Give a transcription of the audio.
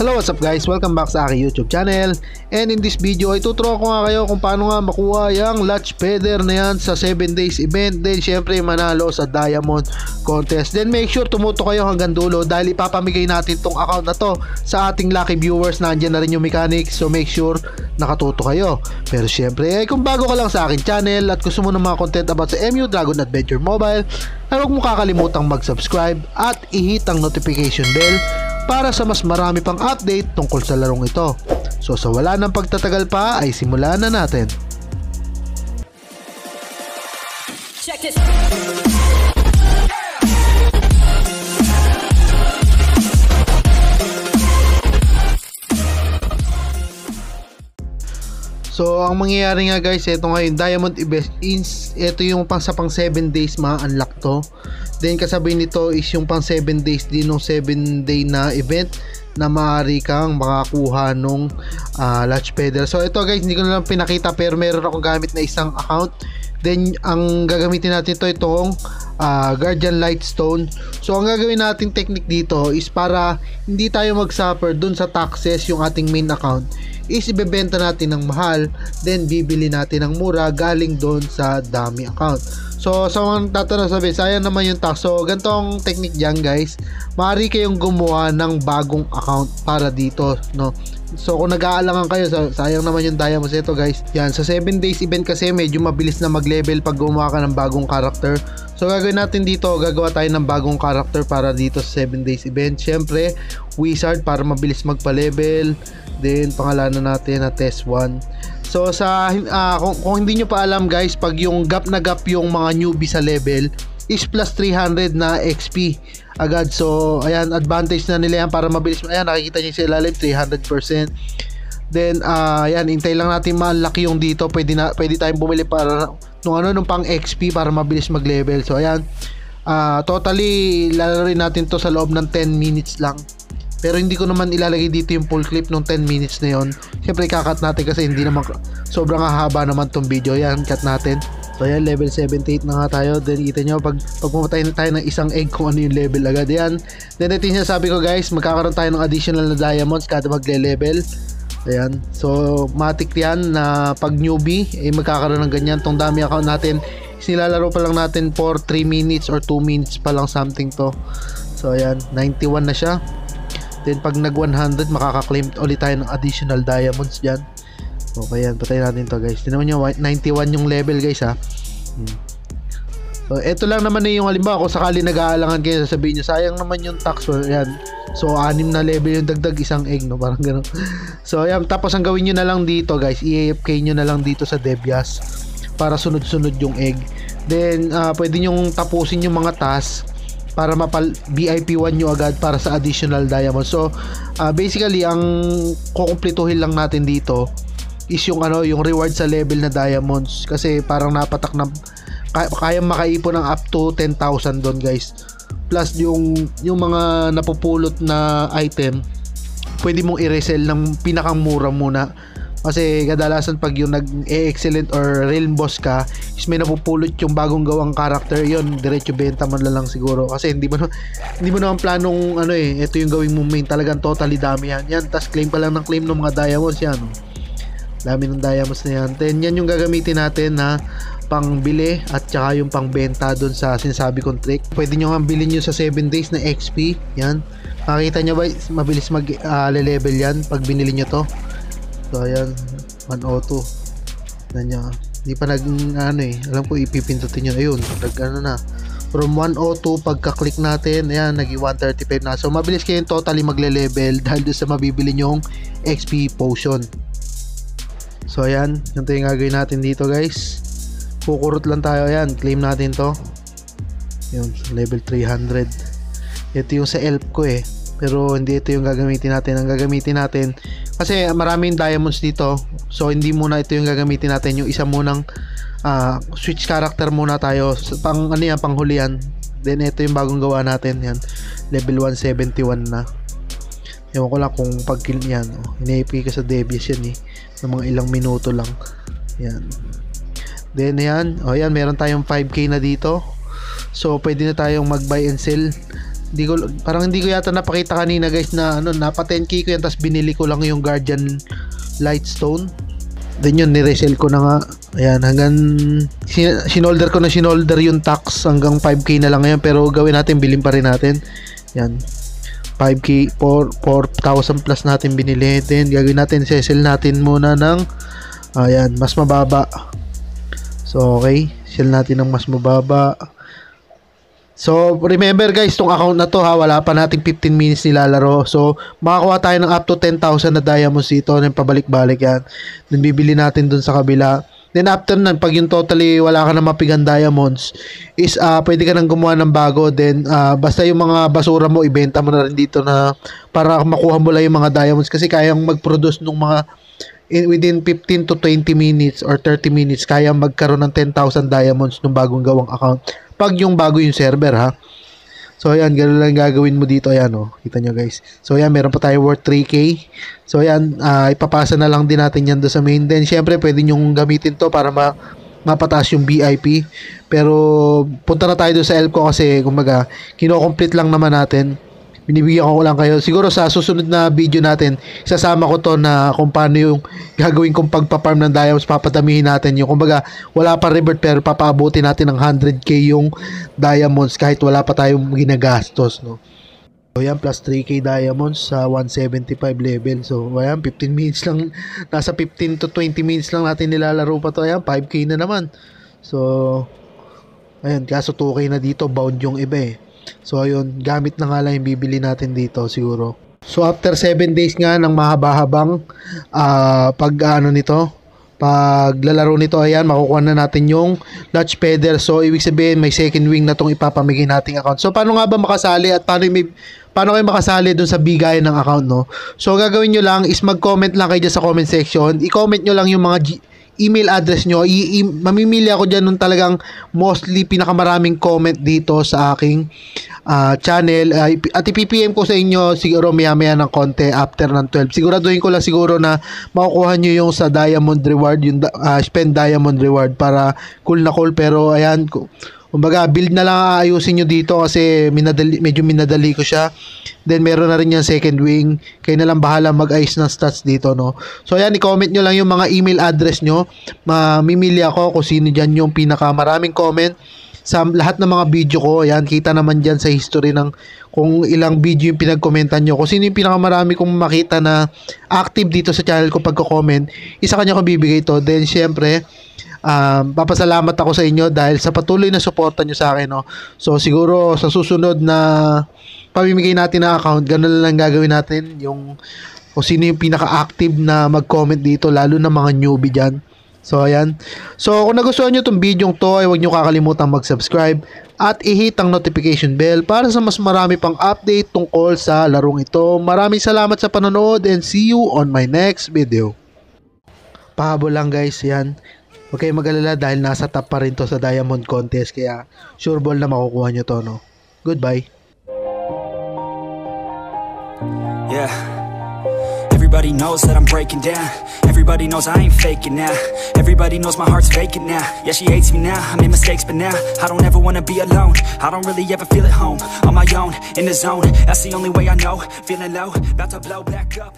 Hello, what's up guys? Welcome back sa aking YouTube channel. And in this video ay tuturo ko nga kayo kung paano nga makuha yung latch feather na yan sa 7 days event. Then syempre manalo sa diamond contest. Then make sure tumuto kayo hanggang dulo dahil ipapamigay natin tong account na to sa ating lucky viewers. Nandiyan na rin yung mechanics. So make sure nakatuto kayo. Pero syempre, ay kung bago ka lang sa aking channel at gusto mo ng mga content about sa MU Dragon Adventure Mobile, ay huwag mo kakalimutang mag-subscribe at i-hit ang notification bell para sa mas marami pang update tungkol sa larong ito. So sa wala ng pagtatagal pa ay simulan na natin. Check this. So ang mangyayari nga guys, ito ngayon Diamond Event ins ito yung pang sa pang 7 days ma-unlock to. Then kasabay nito is yung pang 7 days din ng 7 day na event na maaari kang makakuha nung uh, latch feather. So ito guys, hindi ko na lang pinakita pero meron akong gamit na isang account. Then ang gagamitin natin ito itong uh, Guardian Lightstone. So ang gagawin nating technique dito is para hindi tayo mag-suffer dun sa taxes yung ating main account is ibebenta natin ng mahal then bibili natin ng mura galing doon sa dami account so sa mga tatanong sabi sayang naman yung tax so gantong technique dyan guys maaari kayong gumawa ng bagong account para dito no So kung nag-aalangan kayo, sayang naman yung diamonds ito guys. Yan, sa 7 days event kasi medyo mabilis na mag-level pag gumawa ka ng bagong character. So gagawin natin dito, gagawa tayo ng bagong character para dito sa 7 days event. Syempre, wizard para mabilis magpa-level. Then pangalanan natin na test 1. So sa uh, kung, kung hindi nyo pa alam guys, pag yung gap na gap yung mga newbie sa level is plus 300 na XP agad. So, ayan, advantage na nila yan para mabilis. Ayan, nakikita niyo sa ilalim, 300%. Then, uh, ayan, intay lang natin malaki yung dito. Pwede, na, pwede tayong bumili para nung ano, nung pang XP para mabilis mag-level. So, ayan, uh, totally lalarin natin to sa loob ng 10 minutes lang. Pero hindi ko naman ilalagay dito yung full clip nung 10 minutes na yon. Siyempre, kakat natin kasi hindi naman sobrang haba naman tong video. Yan, cut natin. So yan, level 78 na nga tayo. Then kita nyo, pag, pag pumatay na tayo ng isang egg kung ano yung level agad yan. Then ito yung sabi ko guys, magkakaroon tayo ng additional na diamonds kada magle-level. Ayan. So, matik yan na pag newbie, eh, magkakaroon ng ganyan. Tong dami account natin, nilalaro pa lang natin for 3 minutes or 2 minutes pa lang something to. So, ayan. 91 na siya. Then, pag nag 100, makaka-claim ulit tayo ng additional diamonds dyan. Okay yan, patayin natin to guys. Tinan nyo, 91 yung level guys ha. Hmm. So, ito lang naman eh yung halimbawa kung sakali nag-aalangan kayo, sasabihin nyo, sayang naman yung tax. So, yan. So, anim na level yung dagdag, isang egg, no? Parang gano'n. So, yan. Tapos, ang gawin nyo na lang dito, guys, i-AFK nyo na lang dito sa Debias para sunod-sunod yung egg. Then, uh, pwede nyo tapusin yung mga task para mapal VIP 1 nyo agad para sa additional diamond. So, uh, basically, ang kukumplituhin lang natin dito is yung ano, yung reward sa level na diamonds kasi parang napatak na kaya makaipon ng up to 10,000 doon guys. Plus yung yung mga napupulot na item pwede mong i-resell ng pinakang mura muna kasi kadalasan pag yung nag-excellent or realm boss ka is may napupulot yung bagong gawang character yon diretso benta man lang siguro kasi hindi mo na, hindi mo naman planong ano eh ito yung gawing mo main talagang totally dami yan yan tas claim pa lang ng claim ng mga diamonds yan oh. Dami ng diamonds na yan. Then yan yung gagamitin natin na pangbili at saka yung pangbenta doon sa sinasabi kong trick. Pwede nyo nga bilhin nyo sa 7 days na XP. Yan. Makikita nyo ba mabilis mag uh, level yan pag binili nyo to. So ayan. 102. Yan nyo. Hindi pa nag ano eh. Alam ko ipipindutin nyo. Ayun. Nag ano na. From 102 pagka-click natin. Ayan. Nag 135 na. So mabilis kayong totally magle-level dahil doon sa mabibili nyong XP potion. So ayan, ganito yung gagawin natin dito guys. Kukurot lang tayo ayan, claim natin to. Yun, level 300. Ito yung sa elf ko eh. Pero hindi ito yung gagamitin natin. Ang gagamitin natin, kasi maraming diamonds dito. So hindi muna ito yung gagamitin natin. Yung isa munang uh, switch character muna tayo. Pang ano yan, pang huli yan. Then ito yung bagong gawa natin yan. Level 171 na. Ewan ko lang kung pag kill niyan. Oh, Ina-AP ka sa Debius yan eh. Ng mga ilang minuto lang. Yan. Then yan. O yan, meron tayong 5k na dito. So, pwede na tayong mag-buy and sell Hindi ko, parang hindi ko yata napakita kanina guys na ano, napa 10k ko yan tapos binili ko lang yung Guardian Lightstone. Then yun, niresell ko na nga. Ayan, hanggang sin- sinolder ko na sinolder yung tax hanggang 5k na lang ngayon pero gawin natin, bilhin pa rin natin. Yan. 5k, 4, 4,000 plus natin binili. Then gagawin natin, sesell natin muna ng ayan, mas mababa. So, okay. Sell natin ng mas mababa. So, remember guys, tong account na to ha, wala pa nating 15 minutes nilalaro. So, makakuha tayo ng up to 10,000 na diamonds dito, ng pabalik-balik yan. Then, bibili natin dun sa kabila. Then, after nun, pag yung totally wala ka na mapigan diamonds, is uh, pwede ka nang gumawa ng bago. Then, uh, basta yung mga basura mo, ibenta mo na rin dito na para makuha mo lang yung mga diamonds. Kasi kayang mag-produce ng mga in, within 15 to 20 minutes or 30 minutes, kaya magkaroon ng 10,000 diamonds ng bagong gawang account pag yung bago yung server ha. So ayan, ganun lang gagawin mo dito. Ayan oh, kita nyo guys. So ayan, meron pa tayo worth 3k. So ayan, uh, ipapasa na lang din natin yan do sa main. Then syempre, pwede nyo gamitin to para ma mapataas yung VIP. Pero punta na tayo doon sa Elco kasi kumbaga, kino-complete lang naman natin binibigyan ko lang kayo. Siguro sa susunod na video natin, isasama ko to na kung paano yung gagawin kong pagpa-farm ng diamonds, papadamihin natin yung kumbaga wala pa revert pero papaabutin natin ng 100k yung diamonds kahit wala pa tayong ginagastos, no. So yan, plus 3k diamonds sa 175 level. So ayan, 15 minutes lang, nasa 15 to 20 minutes lang natin nilalaro pa to. Ayan, 5k na naman. So, ayan, kaso 2k na dito, bound yung iba eh. So ayun, gamit na nga lang yung bibili natin dito siguro. So after 7 days nga ng mahaba-habang uh, pag ano nito, paglalaro nito ayan, makukuha na natin yung Dutch Pedal. So ibig sabihin may second wing na tong ipapamigay nating account. So paano nga ba makasali at paano may paano kayo makasali dun sa bigayan ng account no? So gagawin nyo lang is mag-comment lang kayo sa comment section. I-comment nyo lang yung mga G- email address nyo, i- i- mamimili ako dyan nung talagang mostly pinakamaraming comment dito sa aking uh, channel. Uh, at ipipm ko sa inyo siguro maya maya ng konti after ng 12. Siguraduhin ko lang siguro na makukuha nyo yung sa diamond reward, yung uh, spend diamond reward para cool na cool. Pero ayan, Kumbaga, build na lang aayusin nyo dito kasi minadali, medyo minadali ko siya. Then, meron na rin yung second wing. Kayo na lang bahala mag-ayos ng stats dito, no? So, ayan, i-comment nyo lang yung mga email address nyo. Mamimili ako kung sino dyan yung pinakamaraming comment sa lahat ng mga video ko. Ayan, kita naman dyan sa history ng kung ilang video yung pinag-commentan nyo. Kung sino yung pinakamarami kong makita na active dito sa channel ko pagko-comment, isa kanya ko bibigay to. Then, syempre, um, papasalamat ako sa inyo dahil sa patuloy na suporta nyo sa akin. No? So siguro sa susunod na pamimigay natin ng account, ganun lang gagawin natin yung kung sino yung pinaka-active na mag-comment dito, lalo na mga newbie dyan. So, ayan. So, kung nagustuhan nyo itong video to, ay huwag nyo kakalimutan mag-subscribe at i-hit ang notification bell para sa mas marami pang update tungkol sa larong ito. Maraming salamat sa panonood and see you on my next video. Pahabol lang guys, yan. Kayong mag-alala dahil nasa top pa rin to sa Diamond Contest kaya sure ball na makukuha nyo to no. Goodbye. Yeah. Everybody knows that I'm breaking down. Everybody knows I ain't faking now. Everybody knows my heart's vacant now. Yeah, she hates me now, I made mistakes but now I don't ever wanna be alone. I don't really ever feel at home On my own, in the zone. That's the only way I know. Feeling low, about to blow back up